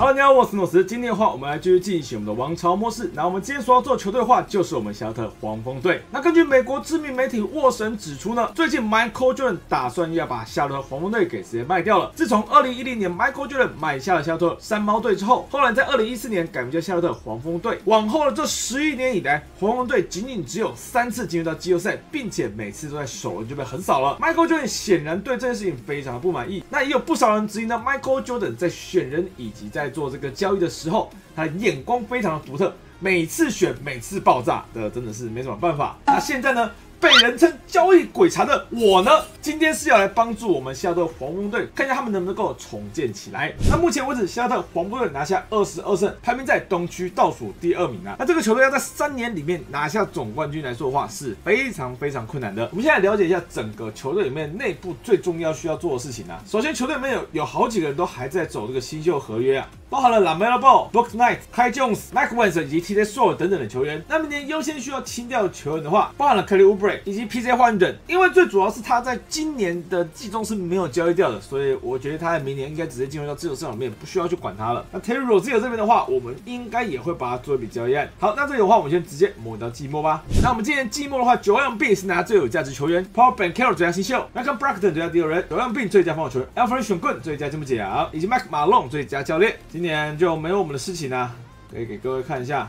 Hello，你好，我是诺斯。今天的话，我们来继续进行我们的王朝模式。那我们今天所要做球队的话，就是我们夏特黄蜂队。那根据美国知名媒体沃神指出呢，最近 Michael Jordan 打算要把夏特黄蜂队给直接卖掉了。自从2010年 Michael Jordan 买下了夏特山猫队之后，后来在2014年改名叫夏特黄蜂队。往后的这十一年以来，黄蜂队仅仅只有三次进入到季后赛，并且每次都在首轮就被横扫了。Michael Jordan 显然对这件事情非常的不满意。那也有不少人质疑呢，Michael Jordan 在选人以及在做这个交易的时候，他眼光非常的独特，每次选每次爆炸的，真的是没什么办法。那现在呢？被人称交易鬼才的我呢，今天是要来帮助我们夏特黄蜂队，看一下他们能不能够重建起来。那目前为止，夏特黄蜂队拿下二十二胜，排名在东区倒数第二名啊。那这个球队要在三年里面拿下总冠军来说的话，是非常非常困难的。我们现在了解一下整个球队里面内部最重要需要做的事情啊。首先，球队里面有有好几个人都还在走这个新秀合约啊。包含了 Lamelo Ball、Book Knight、Kai Jones、Mike Wilson 以及 T.J. s o r 等等的球员。那明年优先需要清掉球员的话，包含了 Kelly u b r e 以及 PJ 换人。因为最主要是他在今年的季中是没有交易掉的，所以我觉得他在明年应该直接进入到自由市场里面，不需要去管他了。那 Terry Rozier 这边的话，我们应该也会把它做一笔交易案。好，那这里的话，我们先直接摸到季末吧。那我们今年季末的话，九样币是拿最有价值球员，Paul Ben Carroll 最佳新秀，Michael Brockton 最佳第二人，九样币最佳防守球员，Alfred 选棍最佳进步奖，以及 Mike Malone 最佳教练。今年就没有。我们的事情呢，可以给各位看一下。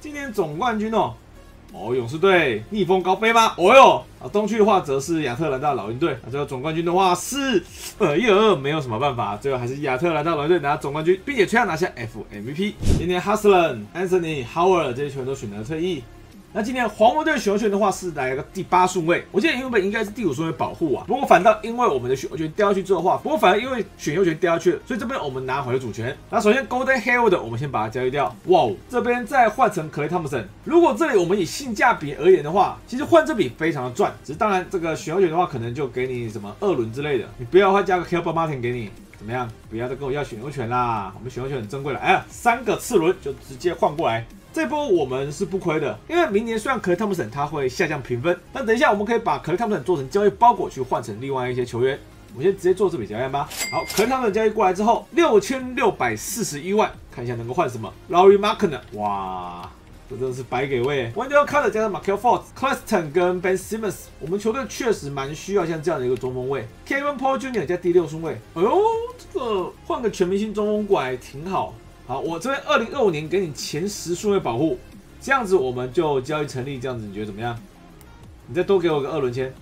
今年总冠军哦，哦，勇士队逆风高飞吗？哦哟，啊，东区的话则是亚特兰大老鹰队。啊，最后总冠军的话是，哎呦，没有什么办法，最后还是亚特兰大老鹰队拿总冠军，并且最后拿下 F MVP。今天 Hustler、Anthony Howard 这些球员都选择了退役。那今年黄蜂队选秀权的话是来了个第八顺位，我记得原本应该是第五顺位保护啊，不过反倒因为我们的选秀权掉下去之后的话，不过反而因为选秀权掉下去，所以这边我们拿回了主权。那首先 Golden Hayward 我们先把它交易掉，哇哦，这边再换成 Clay Thompson。如果这里我们以性价比而言的话，其实换这笔非常的赚，只是当然这个选秀权的话可能就给你什么二轮之类的，你不要的话加个 k e l b e r Martin 给你，怎么样？不要再跟我要选秀权啦，我们选秀权很珍贵了，哎呀，三个次轮就直接换过来。这波我们是不亏的，因为明年虽然克雷汤普森他会下降评分，但等一下我们可以把克雷汤普森做成交易包裹去换成另外一些球员。我们先直接做这笔交易吧。好，克雷汤普森交易过来之后，六千六百四十一万，看一下能够换什么。Laurie Markner，哇，这真的是白给位。Wendell Carter 加上 Michael f o r t c l a s t o n 跟 Ben Simmons，我们球队确实蛮需要像这样的一个中锋位。Kevin Paul Jr. 加第六顺位，哎呦，这个换个全明星中锋过来挺好。好，我这边二零二五年给你前十顺位保护，这样子我们就交易成立。这样子你觉得怎么样？你再多给我个二轮签。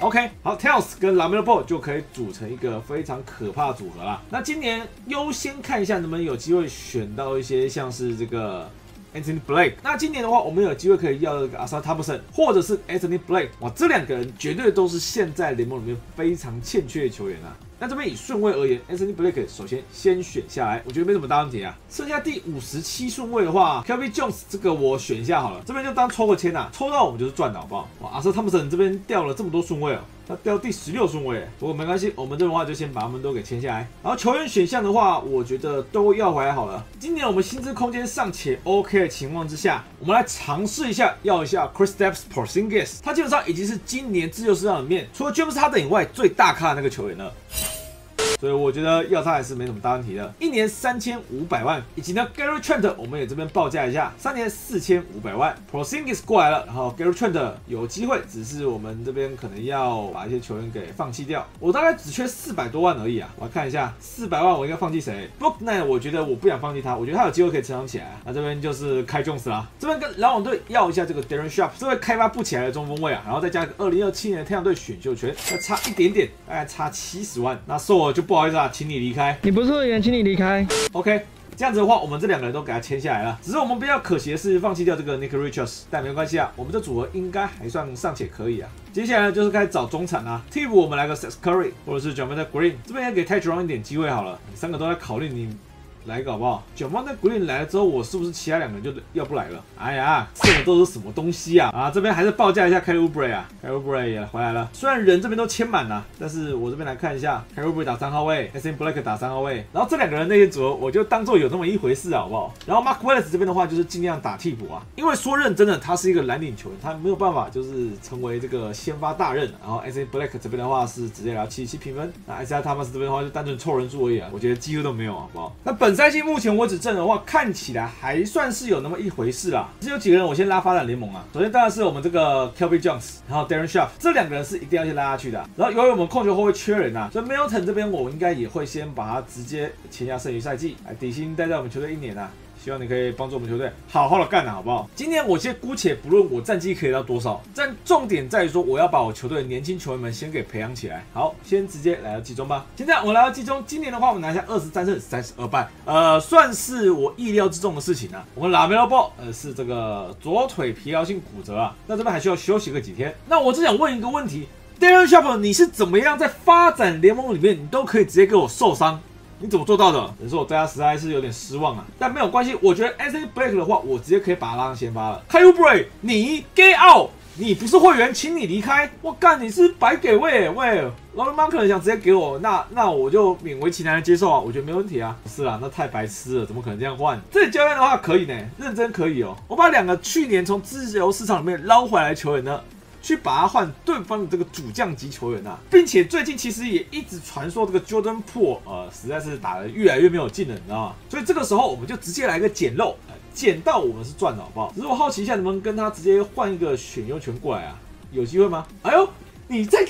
OK，好，Tails 跟 Lamelo Ball 就可以组成一个非常可怕的组合了。那今年优先看一下能不能有机会选到一些像是这个 Anthony Blake。那今年的话，我们有机会可以要这个 Asa Thompson 或者是 Anthony Blake。哇，这两个人绝对都是现在联盟里面非常欠缺的球员啊。那这边以顺位而言，Anthony Blake 首先先选下来，我觉得没什么大问题啊。剩下第五十七顺位的话，Kelvin Jones 这个我选一下好了，这边就当抽个签呐，抽到我们就是赚的好不好？哇，阿瑟汤普森这边掉了这么多顺位哦。他掉第十六顺位，不过没关系，我们这的话就先把他们都给签下来。然后球员选项的话，我觉得都要回来好了。今年我们薪资空间尚且 OK 的情况之下，我们来尝试一下要一下 c h r i s t a p s Porzingis，他基本上已经是今年自由市场里面除了 James Harden 以外最大咖的那个球员了。所以我觉得要他还是没什么大问题的。一年三千五百万，以及呢 Gary Trent，我们也这边报价一下，三年四千五百万。Prosingis 过来了，然后 Gary Trent 有机会，只是我们这边可能要把一些球员给放弃掉。我大概只缺四百多万而已啊！我来看一下，四百万我应该放弃谁？Book Nine，我觉得我不想放弃他，我觉得他有机会可以成长起来。那这边就是开 Jones 啦，这边跟篮网队要一下这个 Darren Sharp，这位开发不起来的中锋位啊，然后再加个二零二七年的太阳队选秀权，再差一点点，大概差七十万。那 So 就不好意思啊，请你离开。你不是会员，请你离开。OK，这样子的话，我们这两个人都给他签下来了。只是我们比较可惜的是放弃掉这个 Nick Richards，但没关系啊，我们这组合应该还算尚且可以啊。接下来就是开始找中产啊替补我们来个 Seth Curry 或者是 j a m a l Green，这边也给 t y r o n 一点机会好了。三个都在考虑你，来一个好不好？九方在 Green 来了之后，我是不是其他两个人就要不来了？哎呀，这的都是什么东西啊？啊，这边还是报价一下 k a r u b r y 啊 k a r u b r y 也回来了。虽然人这边都签满了，但是我这边来看一下 k a r u b r y 打三号位，S N Black 打三号位，然后这两个人那些组合，我就当做有那么一回事好不好？然后 Mark Wallace 这边的话，就是尽量打替补啊，因为说认真的，他是一个蓝领球员，他没有办法就是成为这个先发大任。然后 S N Black 这边的话是直接聊七七评分，那 S I Thomas 这边的话就单纯凑人数而已啊，我觉得几乎都没有啊好不好？那本赛季目前为止阵容的话，看起来还算是有那么一回事啦。只有几个人我先拉发展联盟啊，首先当然是我们这个 Kelby Jones，然后 Darren Sharp 这两个人是一定要先拉下去的。然后由于我们控球后卫缺人啊，所以 Milton 这边我应该也会先把他直接签下剩余赛季，来底薪待在我们球队一年啊。希望你可以帮助我们球队好好的干了，好不好？今天我先姑且不论我战绩可以到多少，但重点在于说我要把我球队的年轻球员们先给培养起来。好，先直接来到季中吧。现在我来到季中，今年的话我们拿下二十三胜三十二败，呃，算是我意料之中的事情啊。我们拉梅罗波呃是这个左腿疲劳性骨折啊，那这边还需要休息个几天。那我只想问一个问题，Darren Sharp，你是怎么样在发展联盟里面，你都可以直接给我受伤？你怎么做到的？只是我对他实在是有点失望啊，但没有关系，我觉得 S A Black 的话，我直接可以把他拉上先发了。k y l Bray，你 get out，你不是会员，请你离开。我干，你是白给位喂，老马可能想直接给我，那那我就勉为其难的接受啊，我觉得没问题啊。是啊，那太白痴了，怎么可能这样换？这教练的话可以呢，认真可以哦。我把两个去年从自由市场里面捞回来的球员呢。去把他换对方的这个主将级球员呐，并且最近其实也一直传说这个 Jordan Po 呃实在是打的越来越没有劲了，你知道吗？所以这个时候我们就直接来个捡漏，捡到我们是赚的好不好？只是我好奇一下，能不能跟他直接换一个选优权过来啊？有机会吗？哎呦，你在，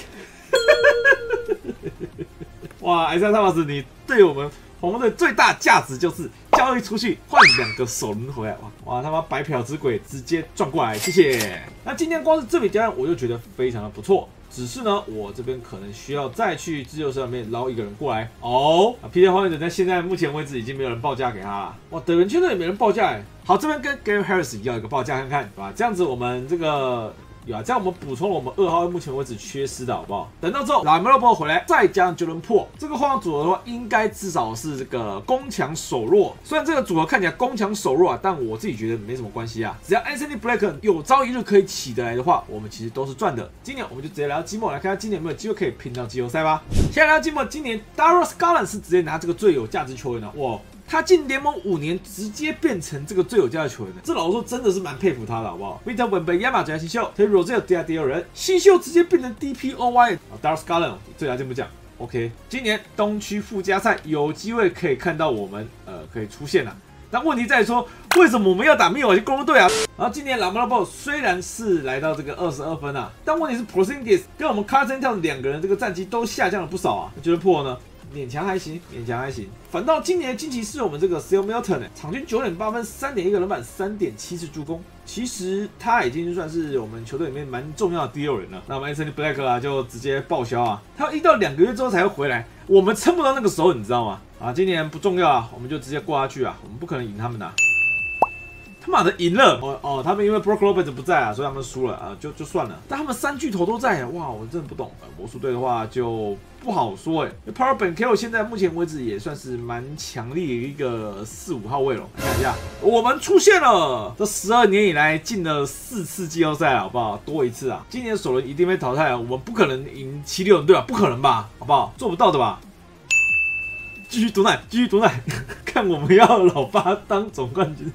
哇，艾萨汤马斯，你对我们。我们的最大价值就是交易出去换两个首轮回来，哇哇他妈白嫖之鬼直接转过来，谢谢。那今天光是这笔交易我就觉得非常的不错，只是呢我这边可能需要再去自由市场面捞一个人过来哦。啊，P. J. 荒野者在现在目前为止已经没有人报价给他了，哇，德文圈的也没人报价哎。好，这边跟 Gary Harris 要一个报价看看，对吧？这样子我们这个。有啊，这样我们补充了我们二号目前为止缺失的好不好？等到之后拉梅洛波回来，再加上 Jordan Po 这个换组合的话，应该至少是这个攻强守弱。虽然这个组合看起来攻强守弱啊，但我自己觉得没什么关系啊。只要 Anthony Black 有朝一日可以起得来的话，我们其实都是赚的。今年我们就直接来到季末来看看今年有没有机会可以拼到季后赛吧。先来到季末，今年 Darius Garland 是直接拿这个最有价值球员的哇。他进联盟五年，直接变成这个最有价的球员这老实说真的是蛮佩服他的，好不好？Vita 文本亚马最佳新秀，Terry Rozier 第二第二人，新秀直接变成 DPOY 啊，Darius Garland 最佳进步奖。OK，今年东区附加赛有机会可以看到我们呃可以出现了，但问题在于说，为什么我们要打密瓦基公路队啊？然后今年 Lamelo 虽然是来到这个二十二分啊，但问题是 Porzingis 跟我们 Carson Town 两个人这个战绩都下降了不少啊，你觉得破呢？勉强还行，勉强还行。反倒今年的惊奇是我们这个 s e l Milton 呢，场均九点八分，三点一个篮板，三点七次助攻。其实他已经算是我们球队里面蛮重要的第六人了。那我们 Anthony Black 啊，就直接报销啊，他要一到两个月之后才会回来，我们撑不到那个时候，你知道吗？啊，今年不重要啊，我们就直接过下去啊，我们不可能赢他们的。他妈的赢了哦哦，他们因为 Brook Lopez 不在啊，所以他们输了啊，就就算了。但他们三巨头都在啊，哇，我真的不懂。魔术队的话就不好说哎。Power Ben K 现在目前为止也算是蛮强力的一个四五号位了。看一下，我们出现了，这十二年以来进了四次季后赛，好不好？多一次啊！今年首轮一定被淘汰啊，我们不可能赢七六人队啊，不可能吧？好不好？做不到的吧？继续毒奶，继续毒奶，看我们要老八当总冠军。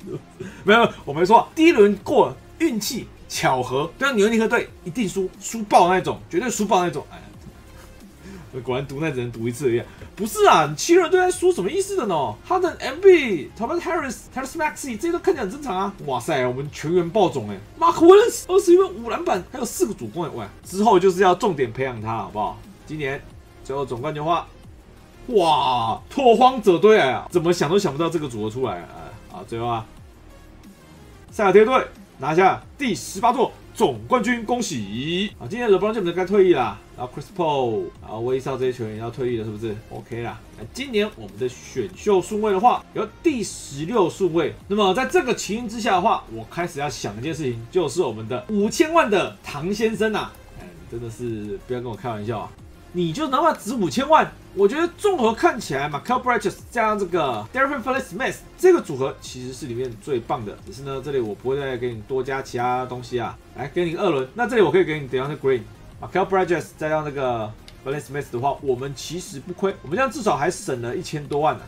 没有，我没说，第一轮过，运气巧合，对纽约尼克队一定输，输爆那种，绝对输爆那种。哎，果然毒奶只能赌一次而已。不是啊，七人队在输什么意思的呢？哈登、MB、Thomas Harris、Terrence Maxey 这些都看起来很正常啊。哇塞，我们全员爆种哎，Mark Williams 二十一分五篮板，还有四个主攻哎。喂，之后就是要重点培养他，好不好？今年最后总冠军的话。哇！拓荒者队啊，怎么想都想不到这个组合出来啊！啊，最后啊，塞尔提队拿下第十八座总冠军，恭喜！啊，今天 LeBron James 该退役啦，然后 Chris Paul，然后威少这些球员要退役了，是不是？OK 啦。那今年我们的选秀顺位的话，有第十六顺位。那么在这个情形之下的话，我开始要想一件事情，就是我们的五千万的唐先生呐，哎，真的是不要跟我开玩笑啊！你就哪怕值五千万，我觉得综合看起来 m a c a l b r i d g e s 加上这个 Derek f e l i Smith 这个组合其实是里面最棒的。只是呢，这里我不会再给你多加其他东西啊，来给你二轮。那这里我可以给你 d e a n t Green m a c a l b r i d g e s 再上这个 f e l i Smith 的话，我们其实不亏，我们这样至少还省了一千多万呢。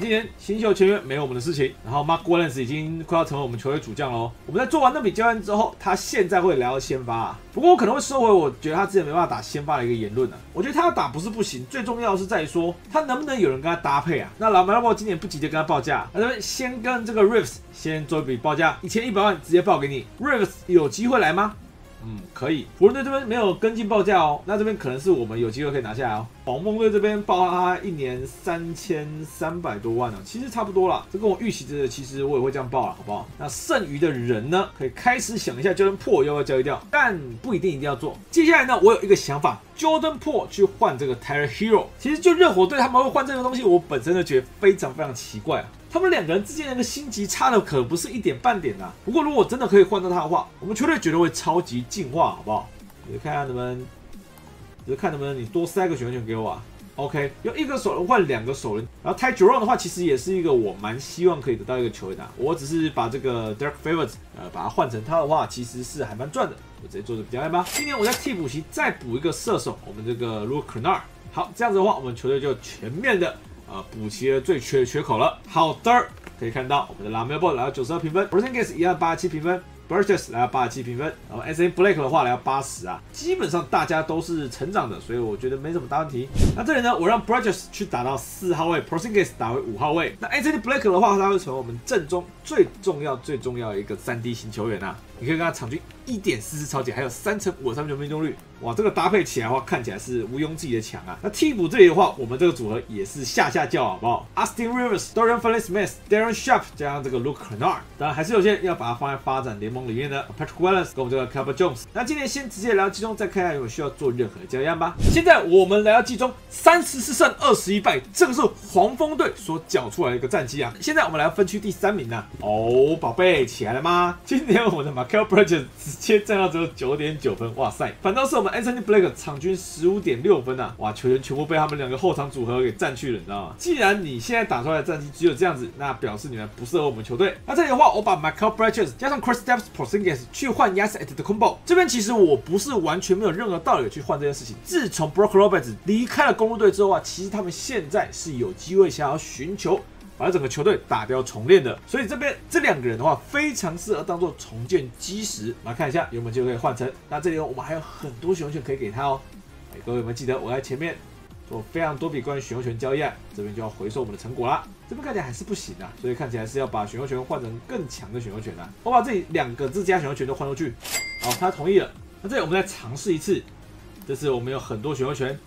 今年新秀签约没有我们的事情，然后 Mark Williams 已经快要成为我们球队主将喽。我们在做完那笔交易之后，他现在会来到先发，不过我可能会收回我觉得他之前没办法打先发的一个言论呢。我觉得他要打不是不行，最重要是在说他能不能有人跟他搭配啊。那老 m a l 今年不急着跟他报价，那这边先跟这个 Rivers 先做一笔报价，一千一百万直接报给你，Rivers 有机会来吗？嗯，可以。湖人队这边没有跟进报价哦，那这边可能是我们有机会可以拿下来哦。黄蜂队这边报他一年三千三百多万呢，其实差不多啦。这跟我预期的，其实我也会这样报了，好不好？那剩余的人呢，可以开始想一下，Jordan Po 要不要交易掉，但不一定一定要做。接下来呢，我有一个想法，Jordan Po 去换这个 Tyler Hero。其实就热火队他们会换这个东西，我本身就觉得非常非常奇怪啊。他们两个人之间那个星级差的可不是一点半点呐。不过如果真的可以换到他的话，我们球队绝对会超级进化，好不好？你看下能不能，就看能不能你多塞个选权给我啊？OK，用一个首轮换两个首轮，然后 Ty j e r o n 的话，其实也是一个我蛮希望可以得到一个球员的。我只是把这个 Dark Favors 呃把它换成他的话，其实是还蛮赚的。我直接做的比较吧。今天我在替补席再补一个射手，我们这个 Luke Knar。好，这样子的话，我们球队就全面的。啊，补齐了最缺的缺口了。好的，可以看到我们的拉梅尔波来到九十二评分 b r o s i n g a s 一样八十七评分 b u r c h e s 来到八十七评分，然后 S A Blake 的话来到八十啊，基本上大家都是成长的，所以我觉得没什么大问题。那这里呢，我让 b r o d g e s 去打到四号位 b r o s i n g a s 打回五号位。那 S A Blake 的话，他会成为我们阵中最重要最重要的一个三 D 型球员啊，你可以跟他场均一点四四超级，还有三成五的三分球命中率。哇，这个搭配起来的话，看起来是毋庸置疑的强啊。那替补这里的话，我们这个组合也是下下叫，好不好？Austin Rivers、Dorian Finney-Smith、Darren Sharp 加上这个 Luke Kennard，当然还是有些要把它放在发展联盟里面的 Patrick Willis 跟我们这个 c a l b e r Jones。那今天先直接来到季中，再看一下有没有需要做任何的交易吧。现在我们来到季中，三十四胜二十一败，这个是黄蜂队所缴出来的一个战绩啊。现在我们来分区第三名呢。哦，宝贝起来了吗？今天我们的 Michael Bridges 直接占到只有九点九分，哇塞！反倒是我们 Anthony Blake 场。均十五点六分呐！哇，球员全部被他们两个后场组合给占去了，你知道吗？既然你现在打出来的战绩只有这样子，那表示你们不适合我们球队。那这里的话，我把 Michael Bridges 加上 Chris Stapps Porzingis 去换 Yas at the Combo。这边其实我不是完全没有任何道理去换这件事情。自从 Brook Roberts 离开了公路队之后啊，其实他们现在是有机会想要寻求。把整个球队打掉重练的，所以这边这两个人的话，非常适合当做重建基石。来看一下有没有机会可以换成。那这里我们还有很多选秀权可以给他哦。哎，各位有没有记得我在前面做非常多笔关于选秀权交易案？这边就要回收我们的成果了。这边看起来还是不行啊，所以看起来是要把选秀权换成更强的选秀权啊。我把这两个自家选秀权都换出去，好，他同意了。那这里我们再尝试一次，这次我们有很多选秀权。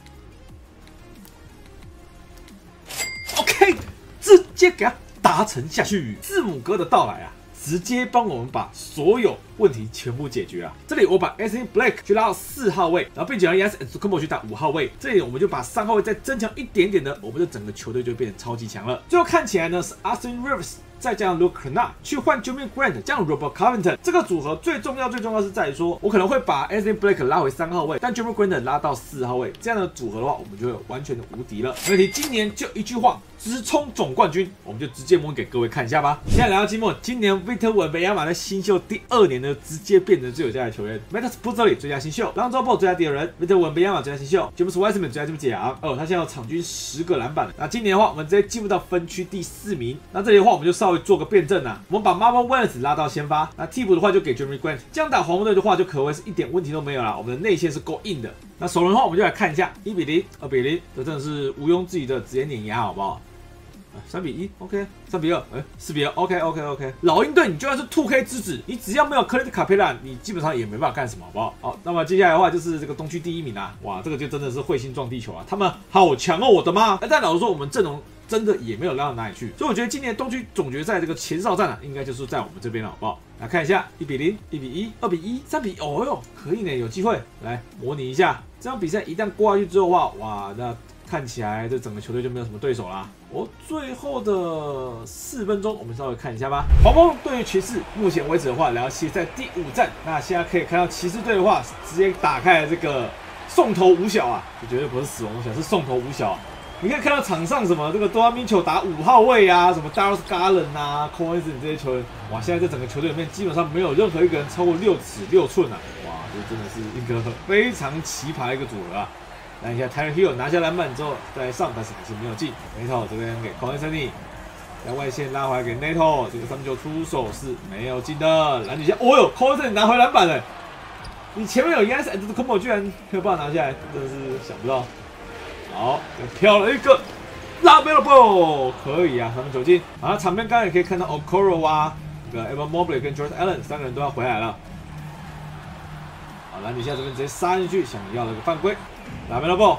直接给他达成下去，字母哥的到来啊，直接帮我们把所有问题全部解决啊！这里我把 S N Black 去拉到四号位，然后并且让 Yes S Combo 去打五号位，这里我们就把三号位再增强一点点的，我们的整个球队就变得超级强了。最后看起来呢是 Austin Rivers。再加上 Luke n a 去换 Jimmy Grant，这样 Robert Covington 这个组合最重要最重要是在于说，我可能会把 Anthony Blake 拉回三号位，但 Jimmy Grant 拉到四号位，这样的组合的话，我们就会完全的无敌了。问题今年就一句话，直冲总冠军，我们就直接摸给各位看一下吧。现在来到季末，今年 Victor 文贝亚马的新秀第二年呢，直接变成最有价的球员。Matas b u z z l y 最佳新秀，Lonzo Ball 最佳第二人，Victor 文贝亚马最佳新秀，James Wiseman 最佳这么奖。哦，他现在有场均十个篮板。那今年的话，我们直接进入到分区第四名。那这里的话，我们就稍微做个辩证啊。我们把 Marvel w e l s 拉到先发，那替补的话就给 Jeremy Grant，这样打黄蜂队的话就可谓是一点问题都没有了。我们的内线是够硬的。那首轮的话，我们就来看一下，一比零，二比零，这真的是毋庸置疑的直接碾压，好不好？三比一，OK，三比二，哎，四比二，OK，OK，OK。老鹰队，你就算是 Two K 之子，你只要没有 Clint Capela，你基本上也没办法干什么，好不好？好，那么接下来的话就是这个东区第一名啊，哇，这个就真的是彗星撞地球啊，他们好强哦，我的妈！但老实说，我们阵容。真的也没有拉到哪里去，所以我觉得今年东区总决赛这个前哨战啊，应该就是在我们这边了，好不好？来看一下，一比零，一比一，二比一，三比，哦哟，可以呢，有机会来模拟一下这场比赛。一旦过下去之后的话，哇，那看起来这整个球队就没有什么对手啦。我最后的四分钟，我们稍微看一下吧。黄蜂对于骑士，目前为止的话，来到系在第五战。那现在可以看到骑士队的话，直接打开了这个。送头五小啊，这绝对不是死亡五小，是送头五小。你可以看到场上什么这个多米球打五号位啊，什么 Darius Garland 啊 c o i n s 这些球员，哇，现在在整个球队里面基本上没有任何一个人超过六尺六寸啊，哇，这真的是一个非常奇葩的一个组合啊。来一下 t y r e Hill 拿下篮板之后再上，但是还是没有进。Nato 这边给 c o i n s 在外线拉回来给 Nato，这个三分球出手是没有进的。篮底下，哦哟 c o i n s 拿回篮板了。你前面有 Yes and Combo，居然可以把它拿下来，真的是想不到。好，飘了一个拉贝 ball，可以啊，他们走进。啊，场面刚刚也可以看到 Okoro 啊，这个 Evan Mobley 跟 Jordan Allen 三个人都要回来了。好，篮底下这边直接杀进去，想要了个犯规，拉贝 ball。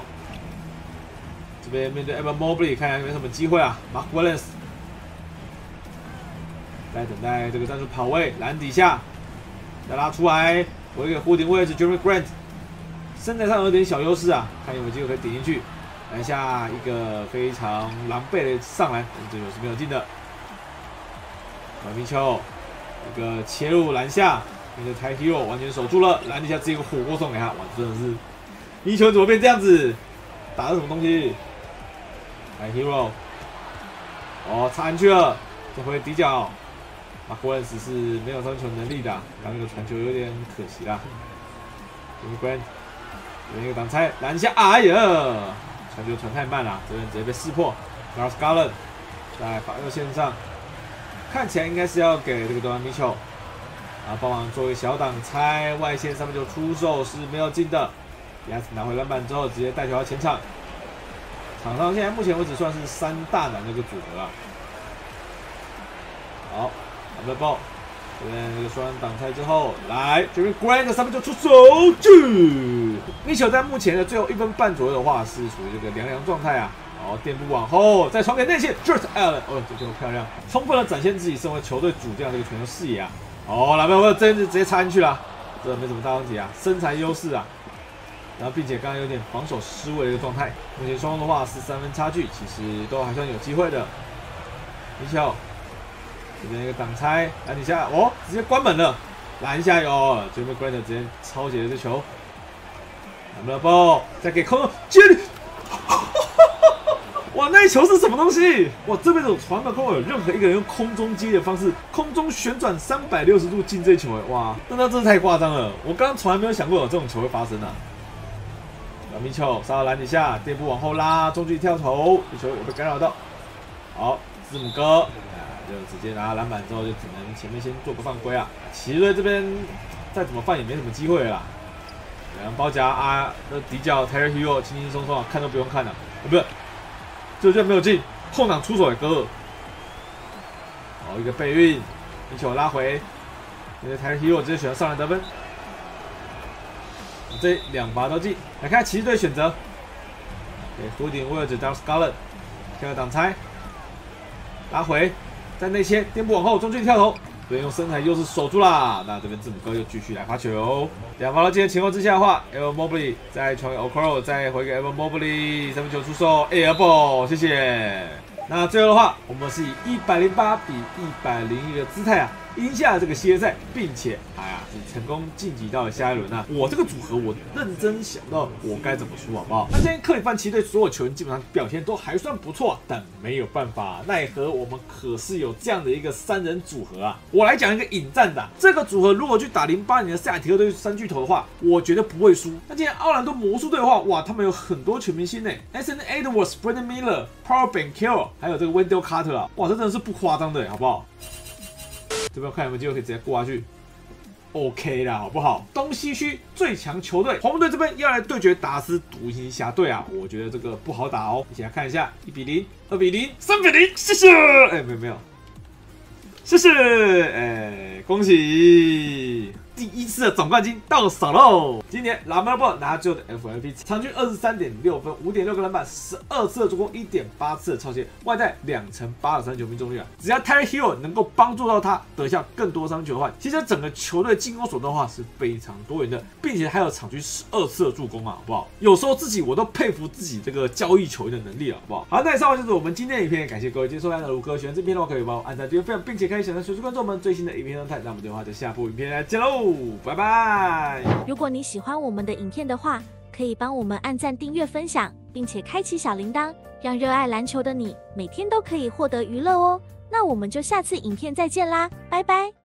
这边面对 Evan Mobley，看一下有没有什么机会啊。Mark Williams 在等待这个战术跑位，篮底下再拉出来，回给弧顶位置 Jeremy Grant，身材上有点小优势啊，看有没有机会可以顶进去。篮下一个非常狼狈的上篮，这球是没有进的。马米丘一个切入篮下，那个 t Hero 完全守住了，篮底下直接一个火锅送给他，哇，真的是一球怎么变这样子？打的什么东西 t Hero 哦，插进去了，这回底角，马库恩斯是没有传球能力的，刚那个传球有点可惜啦。Grant 有一个挡拆，篮下，哎呀！传球传太慢了，这边直接被识破。r a s g a l l e n 在防右线上，看起来应该是要给这个多兰米丘，啊，帮忙做一个小挡拆，外线上面就出手是没有进的。亚斯拿回篮板之后，直接带球到前场。场上现在目前为止算是三大难的一个组合了。好，我们爆。这边那个双挡拆之后，来这边 Grant 上面就出手去。米球在目前的最后一分半左右的话，是属于这个凉凉状态啊。好，垫步往后，再传给内线，Jurt Allen，哦，这球漂亮，充分的展现自己身为球队主将这个传球视野啊。哦，篮板我真是直接插进去了，这没什么大问题啊，身材优势啊。然后并且刚刚有点防守失误的一个状态，目前双方的话是三分差距，其实都还算有机会的。米球。这边一个挡拆，篮底下哦，直接关门了，篮下有，这边 Grant 直接抄起了这球，有没有爆？再给空接，哇，那一球是什么东西？哇，这边有传的空有任何一个人用空中接的方式，空中旋转三百六十度进这球，哇，那那真是太夸张了，我刚刚从来没有想过有这种球会发生啊！小米球杀到篮底下，垫步往后拉，中距跳投，这球我被干扰到，好，字母哥。就直接拿篮板之后，就只能前面先做个犯规啊！奇瑞这边再怎么犯也没什么机会了。两包夹啊，那底角 Terry Hill 轻轻松松啊，看都不用看了。不是，这居然没有进，后场出手也割。好一个背运，一球拉回，因为 Terry Hill 直接选择上篮得分。这两罚都进，来看骑士队选择，给弧顶位置 Darius Garland，跳个挡拆，拉回。在内切垫步往后，中距离跳投，这边用身材优势守住啦。那这边字母哥又继续来发球，两罚都进的情况之下的话，Evan Mobley 再传给 Okoro，再回给 Evan Mobley，三分球出手，Air Ball，谢谢。那最后的话，我们是以一百零八比一百零一的姿态啊。赢下了这个系列赛，并且哎呀，是成功晋级到了下一轮啊！我这个组合，我认真想到我该怎么输，好不好？那今天克里夫奇队所有球员基本上表现都还算不错，但没有办法，奈何我们可是有这样的一个三人组合啊！我来讲一个引战的，这个组合如果去打零八年的塞尔提克队三巨头的话，我觉得不会输。那今天奥兰多魔术队的话，哇，他们有很多全明星呢，S N Edwards、Brandon Miller、Paul Banquero，还有这个 Wendell Carter 啊，哇，这真的是不夸张的，好不好？这边看有没有机会可以直接过下去，OK 啦，好不好？东西区最强球队黄蜂队这边要来对决达斯独行侠队啊，我觉得这个不好打哦。一起来看一下，一比零，二比零，三比零，谢谢。哎，没有没有，谢谢，哎，恭喜。第一次的总冠军到手喽！今年拉梅尔拿最后的 FMVP，场均二十三点六分，五点六个篮板，十二次的助攻，一点八次的超截，外带两成八的三球命中率啊！只要 Terry Hill 能够帮助到他得下更多三球的话，其实整个球队进攻手段的话是非常多元的，并且还有场均十二次的助攻啊，好不好？有时候自己我都佩服自己这个交易球员的能力了，好不好？好，那以上就是我们今天的影片，感谢各位今天收看的。如果喜欢这片的话，可以帮我按赞、订阅、分享，并且可以选择随时关注我们最新的影片动态。那我们的话，在下部影片再见喽，拜拜。如果你喜欢我们的影片的话，可以帮我们按赞、订阅、分享，并且开启小铃铛，让热爱篮球的你每天都可以获得娱乐哦。那我们就下次影片再见啦，拜拜。